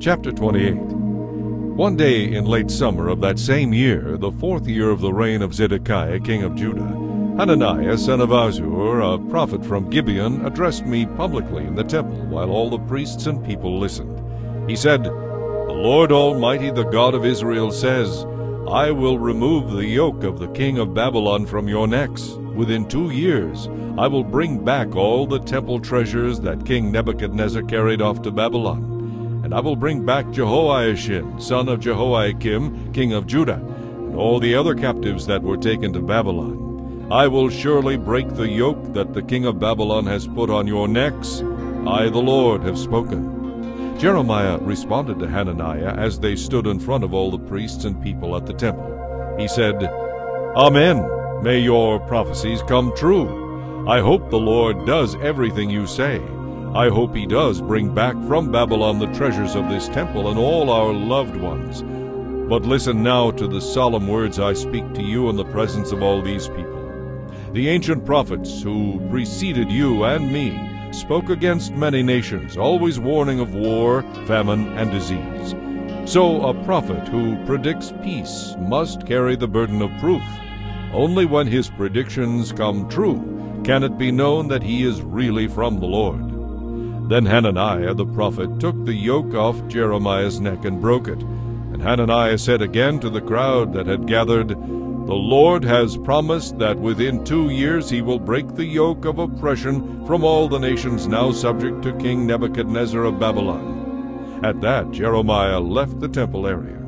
Chapter 28 One day in late summer of that same year, the fourth year of the reign of Zedekiah king of Judah, Hananiah son of Azzur, a prophet from Gibeon, addressed me publicly in the temple while all the priests and people listened. He said, The Lord Almighty, the God of Israel, says, I will remove the yoke of the king of Babylon from your necks. Within two years I will bring back all the temple treasures that King Nebuchadnezzar carried off to Babylon and I will bring back Jehoiachin, son of Jehoiakim, king of Judah, and all the other captives that were taken to Babylon. I will surely break the yoke that the king of Babylon has put on your necks. I, the Lord, have spoken. Jeremiah responded to Hananiah as they stood in front of all the priests and people at the temple. He said, Amen. May your prophecies come true. I hope the Lord does everything you say. I hope he does bring back from Babylon the treasures of this temple and all our loved ones. But listen now to the solemn words I speak to you in the presence of all these people. The ancient prophets who preceded you and me spoke against many nations, always warning of war, famine, and disease. So a prophet who predicts peace must carry the burden of proof. Only when his predictions come true can it be known that he is really from the Lord. Then Hananiah the prophet took the yoke off Jeremiah's neck and broke it. And Hananiah said again to the crowd that had gathered, The Lord has promised that within two years he will break the yoke of oppression from all the nations now subject to King Nebuchadnezzar of Babylon. At that Jeremiah left the temple area.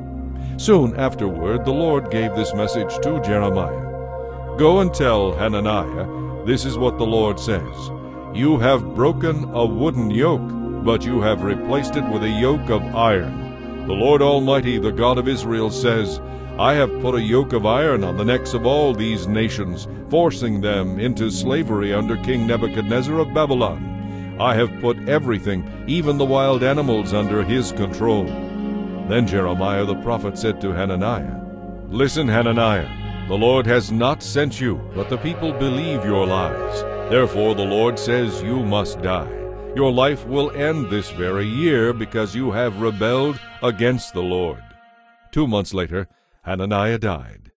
Soon afterward the Lord gave this message to Jeremiah. Go and tell Hananiah, this is what the Lord says. You have broken a wooden yoke, but you have replaced it with a yoke of iron. The Lord Almighty, the God of Israel, says, I have put a yoke of iron on the necks of all these nations, forcing them into slavery under King Nebuchadnezzar of Babylon. I have put everything, even the wild animals, under his control. Then Jeremiah the prophet said to Hananiah, Listen, Hananiah, the Lord has not sent you, but the people believe your lies. Therefore the Lord says you must die. Your life will end this very year because you have rebelled against the Lord. Two months later, Hananiah died.